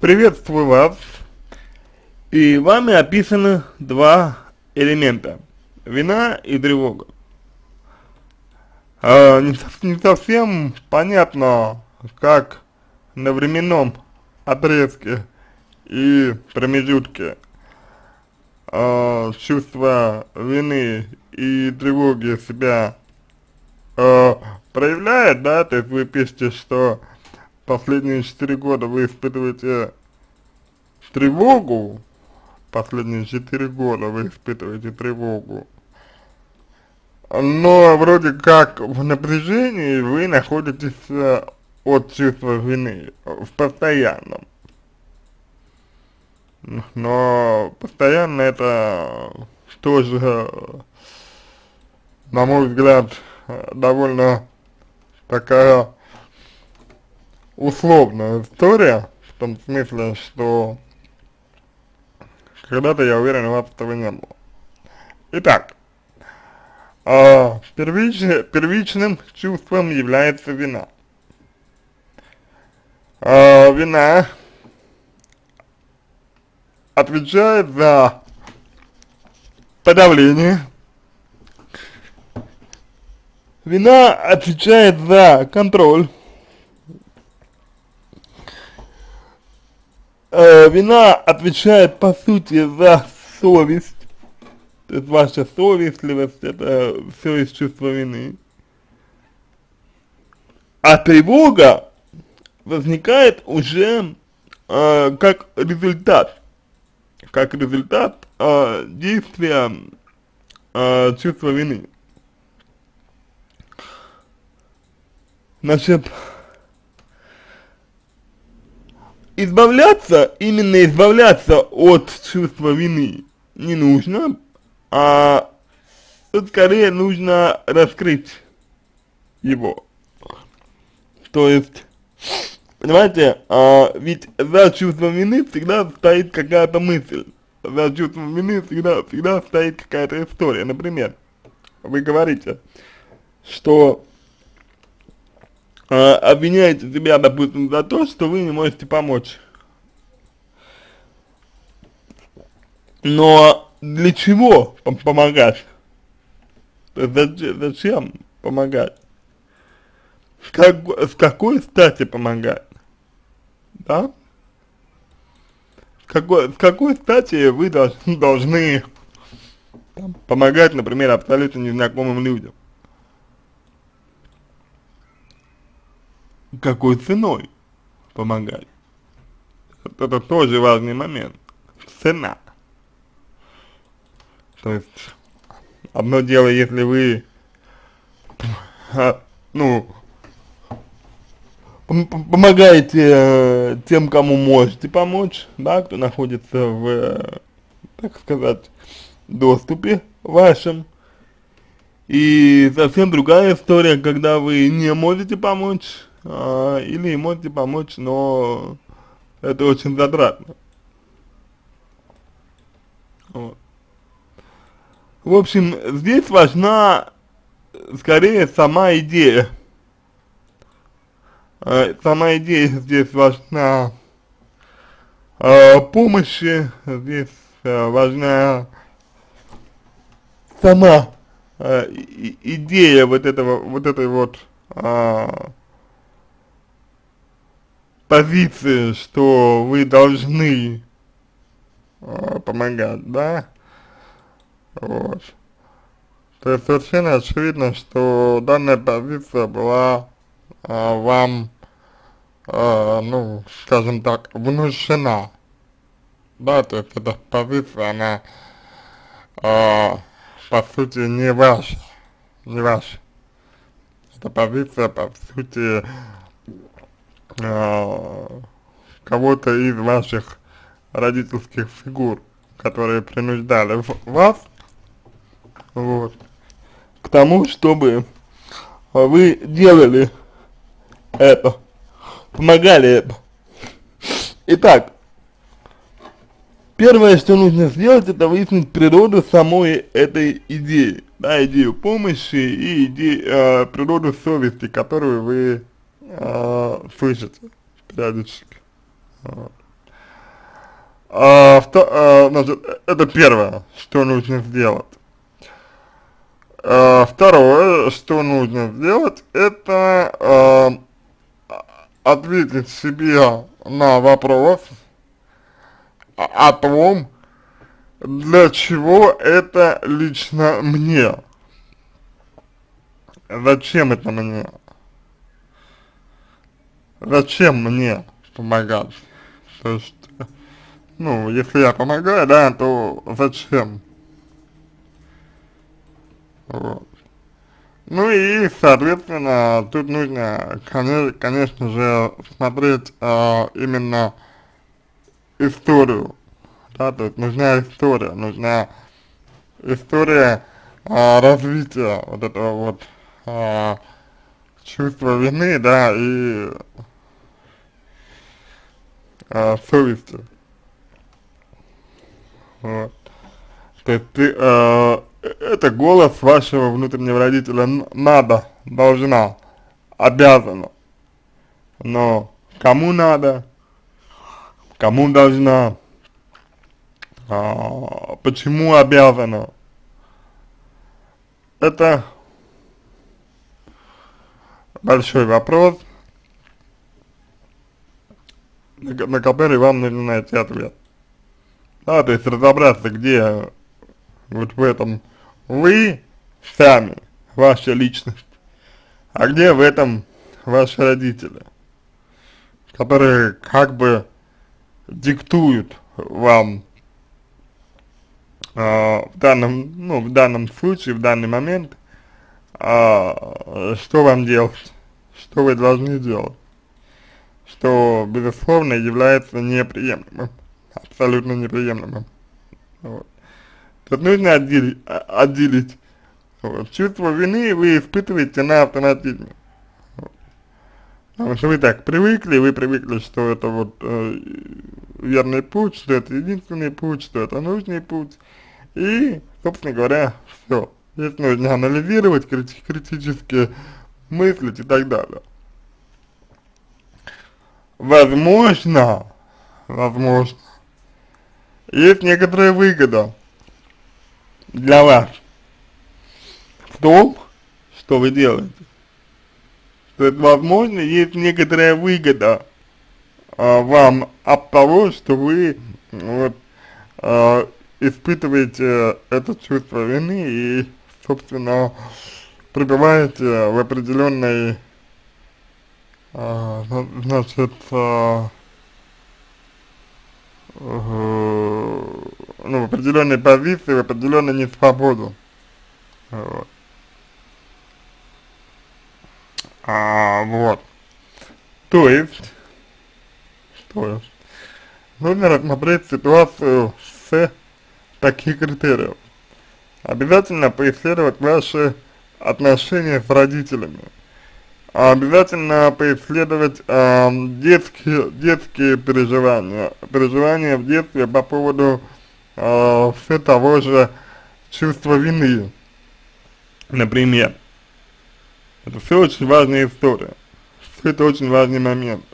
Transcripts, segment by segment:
Приветствую вас. И вами описаны два элемента. Вина и тревога. А, не, совсем понятно, как на временном отрезке и промежутке э, чувство вины и тревоги себя э, проявляет, да, то есть вы пишете, что последние четыре года вы испытываете тревогу, последние четыре года вы испытываете тревогу, но вроде как в напряжении вы находитесь э, от чувства вины в постоянном. Но постоянно это тоже, на мой взгляд, довольно такая условная история, в том смысле, что когда-то, я уверен, у вас этого не было. Итак, э, первич, первичным чувством является вина. Э, вина отвечает за подавление. Вина отвечает за контроль. Э, вина отвечает по сути за совесть. То есть ваша совестливость это все из чувства вины. А тревога возникает уже э, как результат как результат э, действия э, чувства вины. Значит, избавляться, именно избавляться от чувства вины не нужно, а тут скорее нужно раскрыть его. То есть, Понимаете, а, ведь за чувством вины всегда стоит какая-то мысль. За чувством вины всегда, всегда стоит какая-то история. Например, вы говорите, что а, обвиняете себя, допустим, за то, что вы не можете помочь. Но для чего помогать? Зачем, помогать? Как, с какой стати помогать? да? С какой, с какой стати вы должны, должны там, помогать, например, абсолютно незнакомым людям? Какой ценой помогать? Это, тоже важный момент. Цена. То есть, одно дело, если вы, а, ну, помогаете э, тем, кому можете помочь, да, кто находится в, э, так сказать, доступе вашем. И совсем другая история, когда вы не можете помочь, а, или можете помочь, но это очень затратно. Вот. В общем, здесь важна скорее сама идея Э, сама идея здесь важна э, помощи, здесь э, важна сама э, идея вот этого, вот этой вот э, позиции, что вы должны э, помогать, да, вот. То есть совершенно очевидно, что данная позиция была а, вам, а, ну, скажем так, внушена, да, то есть эта позиция, она, а, по сути, не ваша, не ваша. Эта позиция, по сути, кого-то из ваших родительских фигур, которые принуждали вас, вот, к тому, чтобы вы делали это, помогали это. Итак, первое, что нужно сделать, это выяснить природу самой этой идеи, да, идею помощи и идею, э, природу совести, которую вы э, слышите периодически. Вот. А, вто, а, значит, это первое, что нужно сделать. А, второе, что нужно сделать, это а, ответить себе на вопрос о том, для чего это лично мне. Зачем это мне? Зачем мне помогать? То есть, ну, если я помогаю, да, то зачем? Вот. Ну и, соответственно, тут нужно, конечно же, смотреть э, именно историю, да, то есть нужна история, нужна история э, развития вот этого вот э, чувства вины, да, и э, совести. Вот. То есть ты, э, это голос вашего внутреннего родителя надо, должна, обязана. Но кому надо, кому должна, а, почему обязана, это большой вопрос, на, на который вам нужно найти ответ. Да, то есть разобраться, где вот в этом вы сами, ваша личность, а где в этом ваши родители, которые как бы диктуют вам э, в данном, ну, в данном случае, в данный момент, э, что вам делать, что вы должны делать, что, безусловно, является неприемлемым, абсолютно неприемлемым. Вот. Тут нужно отделить, отделить. Вот. Чувство вины вы испытываете на автоматизме. Потому что вы так привыкли, вы привыкли, что это вот э, верный путь, что это единственный путь, что это нужный путь. И, собственно говоря, все. Здесь нужно анализировать, крити критически мыслить и так далее. Возможно, возможно, есть некоторая выгода для вас в том, что вы делаете. То есть, возможно, есть некоторая выгода а, вам от того, что вы вот, а, испытываете это чувство вины и, собственно, пребываете в определенной, а, значит, а, ну, в определенной позиции, в определенной несвободу. Вот. А, вот. То есть, то есть, нужно рассмотреть ситуацию с таких критериев. Обязательно поисследовать ваши отношения с родителями обязательно поисследовать э, детские, детские переживания, переживания в детстве по поводу э, все того же чувства вины, например. Это все очень важная история, все это очень важный момент.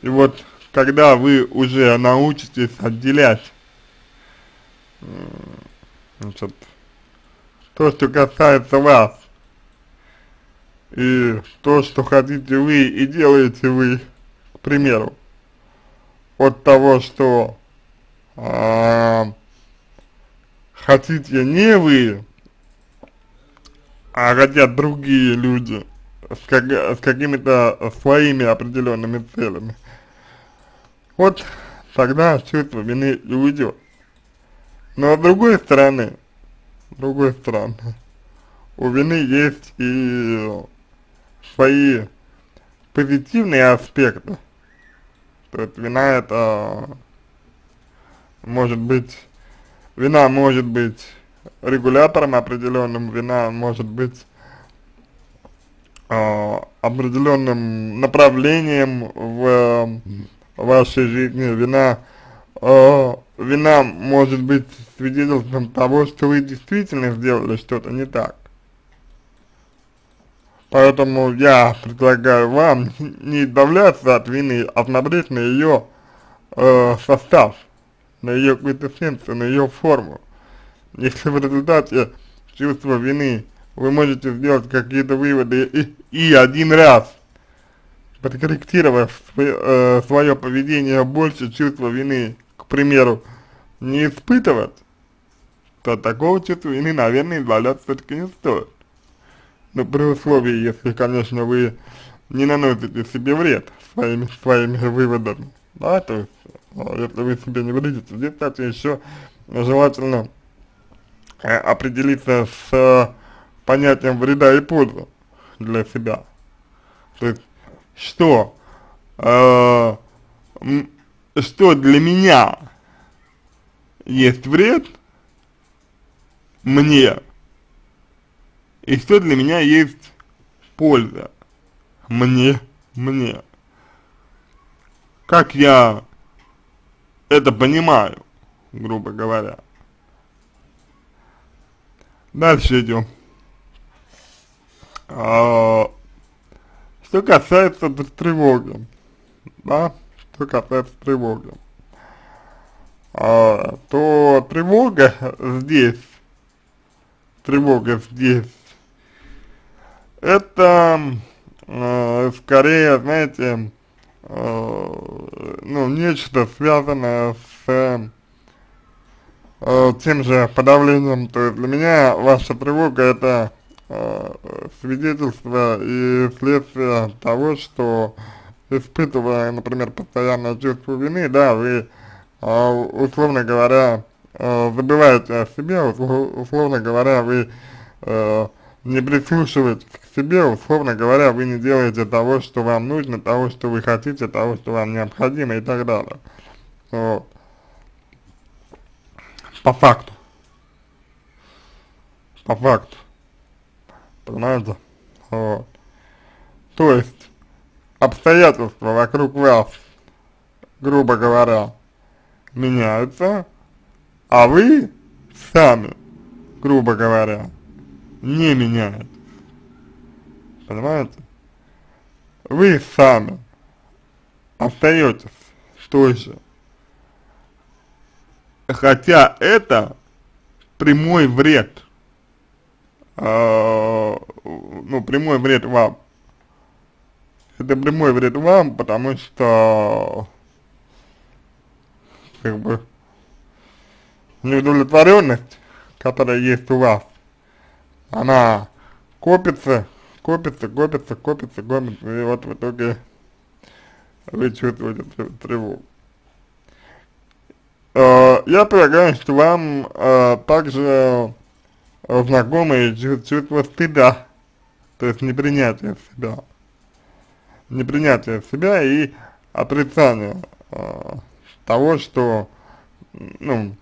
И вот, когда вы уже научитесь отделять, значит, то, что касается вас, и то, что хотите вы и делаете вы, к примеру, от того, что э, хотите не вы, а хотят другие люди с, как, с какими-то своими определенными целями. Вот тогда чувство вины и уйдет. Но с другой стороны, с другой стороны, у вины есть и свои позитивные аспекты. То есть вина это может быть, вина может быть регулятором определенным, вина может быть э, определенным направлением в вашей жизни, вина, э, вина может быть свидетельством того, что вы действительно сделали что-то не так. Поэтому я предлагаю вам не избавляться от вины, а смотреть на ее э, состав, на ее квинтэссенцию, на ее форму. Если в результате чувства вины вы можете сделать какие-то выводы и, и один раз, подкорректировав свое, э, свое поведение больше чувства вины, к примеру, не испытывать, то такого чувства вины, наверное, избавляться все-таки не стоит. Но при условии, если, конечно, вы не наносите себе вред своими, своими выводами, да, то есть, а если вы себе не вредите, здесь, кстати, еще желательно э, определиться с э, понятием вреда и пользы для себя. То есть, что, э, что для меня есть вред мне, и что для меня есть польза мне, мне. Как я это понимаю, грубо говоря. Дальше идем. А, что касается тревоги, да, что касается тревоги, а, то тревога здесь, тревога здесь, это э, скорее, знаете, э, ну, нечто связанное с э, тем же подавлением, то есть для меня ваша тревога это э, свидетельство и следствие того, что испытывая, например, постоянное чувство вины, да, вы, э, условно говоря, э, забываете о себе, условно говоря, вы э, не прислушиваетесь к себе, условно говоря, вы не делаете того, что вам нужно, того, что вы хотите, того, что вам необходимо и так далее. Вот. По факту. По факту. Понимаете? Вот. То есть, обстоятельства вокруг вас, грубо говоря, меняются, а вы сами, грубо говоря, не меняет. Понимаете? Вы сами остаетесь той же. Хотя это прямой вред. Э, ну, прямой вред вам. Это прямой вред вам, потому что как бы неудовлетворенность, которая есть у вас, она копится, копится, копится, копится, копится, и вот в итоге вы чувствуете тревогу. Э, я полагаю, что вам э, также знакомы чувство стыда, то есть непринятие себя, непринятие себя и отрицание э, того, что, ну,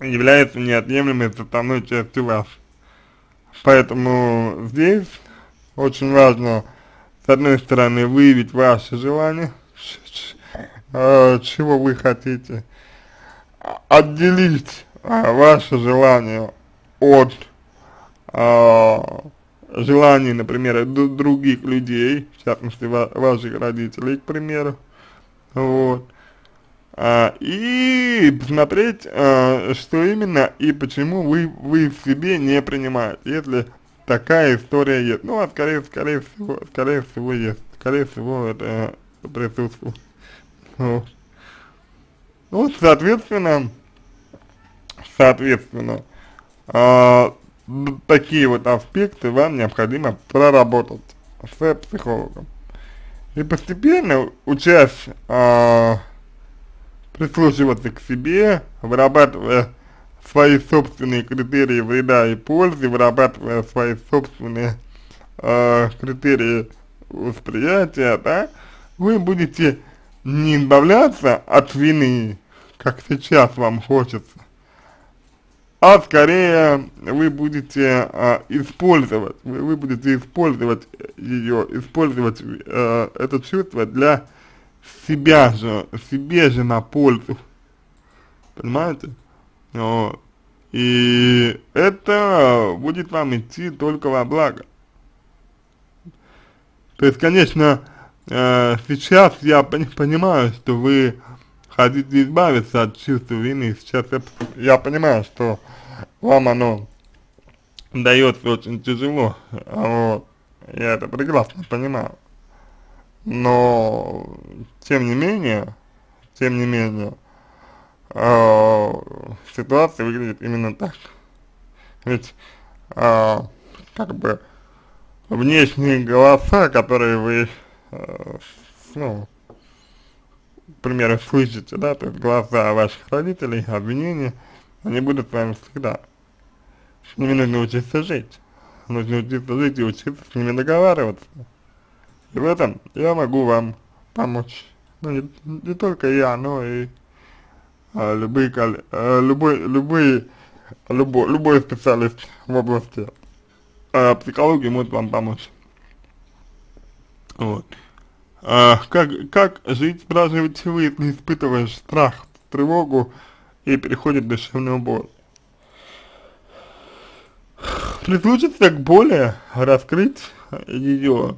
является неотъемлемой составной частью вас. Поэтому здесь очень важно, с одной стороны, выявить ваши желания, э, чего вы хотите, отделить э, ваше желание от э, желаний, например, других людей, в частности, ваших родителей, к примеру, вот, а, и посмотреть, а, что именно и почему вы, вы в себе не принимаете, если такая история есть. Ну, а скорее, скорее всего, скорее всего есть, скорее всего это присутствует. Вот. Ну, соответственно, соответственно, а, такие вот аспекты вам необходимо проработать с психологом. И постепенно, учась а, прислушиваться к себе, вырабатывая свои собственные критерии вреда и пользы, вырабатывая свои собственные э, критерии восприятия, да, вы будете не избавляться от вины, как сейчас вам хочется, а скорее вы будете э, использовать, вы, вы будете использовать ее, использовать э, это чувство для себя же, себе же на пользу. Понимаете? Вот. И это будет вам идти только во благо. То есть, конечно, э, сейчас я пони понимаю, что вы хотите избавиться от чувства вины, сейчас я, я понимаю, что вам оно дается очень тяжело, вот, я это прекрасно понимаю, но, тем не менее, тем не менее, э, ситуация выглядит именно так, ведь, э, как бы, внешние голоса, которые вы, э, ну, к примеру, слышите, да, то есть голоса ваших родителей, обвинения, они будут с вами всегда. С ними нужно учиться жить. Нужно учиться жить и учиться с ними договариваться. И в этом я могу вам помочь. Ну, не, не только я, но и а, любые, а, любой, любые, любой, любой специалист в области а, психологии может вам помочь. Вот. А, как, как жить, спрашиваете вы, если испытываешь страх, тревогу и переходит в душевную боль? Прислушаться к боли, раскрыть ее.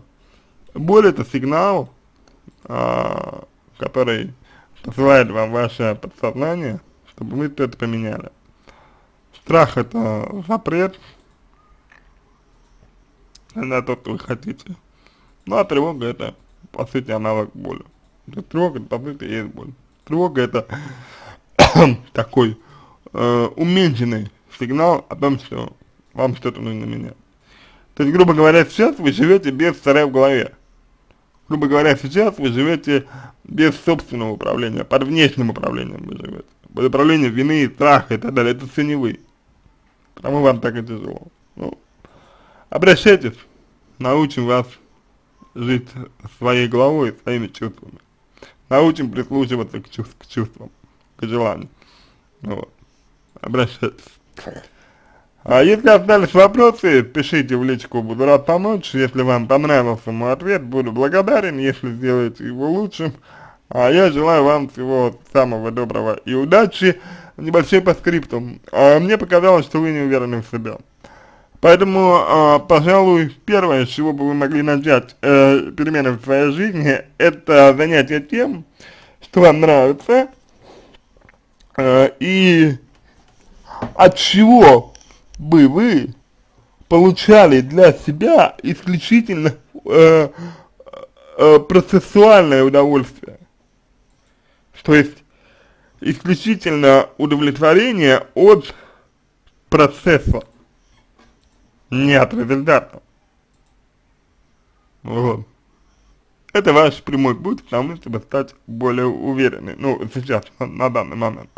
Боль это сигнал, а, который посылает вам ваше подсознание, чтобы вы это поменяли. Страх это запрет на то, что вы хотите. Ну а тревога это по сути аналог боли. Тревога по сути есть боль. Тревога это такой э, уменьшенный сигнал о том, что вам что-то нужно менять. То есть, грубо говоря, сейчас вы живете без царя в голове. Грубо говоря, сейчас вы живете без собственного управления, под внешним управлением вы живете. Под управлением вины, страха и так далее. Это все не вы. Потому вам так и тяжело. Ну, обращайтесь, научим вас жить своей головой, своими чувствами. Научим прислушиваться к, чувств, к чувствам, к желаниям. Вот. Обращайтесь. А если остались вопросы, пишите в личку, буду рад помочь. Если вам понравился мой ответ, буду благодарен, если сделаете его лучшим. А я желаю вам всего самого доброго и удачи. Небольшой по скрипту. А мне показалось, что вы не уверены в себе. Поэтому, а, пожалуй, первое, с чего бы вы могли начать э, перемены в своей жизни, это занятие тем, что вам нравится, э, и от чего бы вы получали для себя исключительно э, э, процессуальное удовольствие. То есть, исключительно удовлетворение от процесса нет результата. Вот. Это ваш прямой путь к тому, чтобы стать более уверенным. Ну, сейчас, на данный момент.